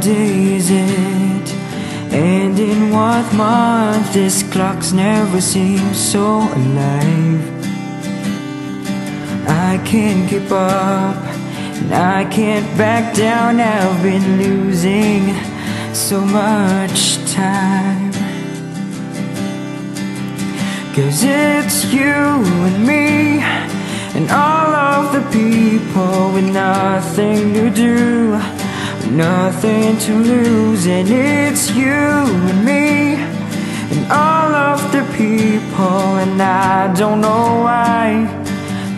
day is it? And in what month? This clock's never seems so alive. I can't keep up, and I can't back down. I've been losing so much time. Cause it's you and me, and all of the people with nothing to do, nothing to lose. And it's you and me, and all of the people, and I don't know why.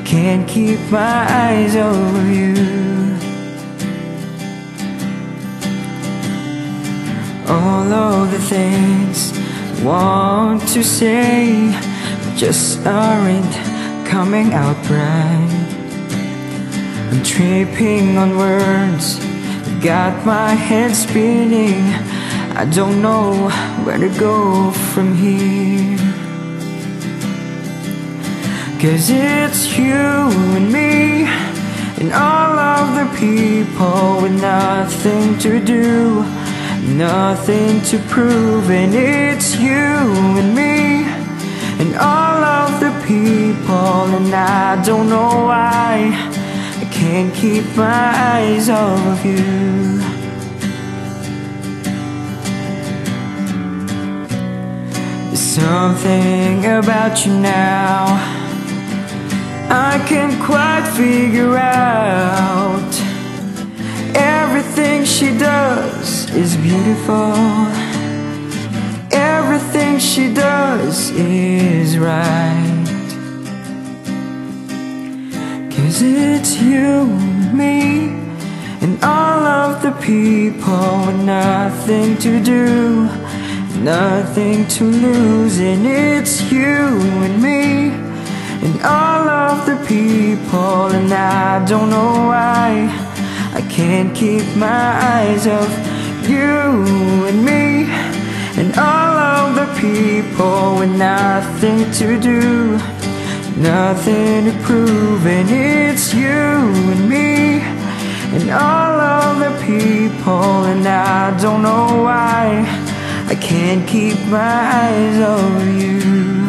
Can't keep my eyes over you. All of the things I want to say just aren't coming out right. I'm tripping on words, got my head spinning. I don't know where to go from here. Cause it's you and me, and all of the people with nothing to do, nothing to prove. And it's you and me, Keep my eyes off you. There's something about you now. I can't quite figure out Everything she does is beautiful Everything she does is right Cause it's you and me And all of the people with nothing to do Nothing to lose. And it's you and me and all of the people, and I don't know why I can't keep my eyes off you and me, and all of the people with nothing to do, nothing to prove, and it's you and me, and all of the people, and I don't know why I can't keep my eyes over you.